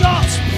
shots.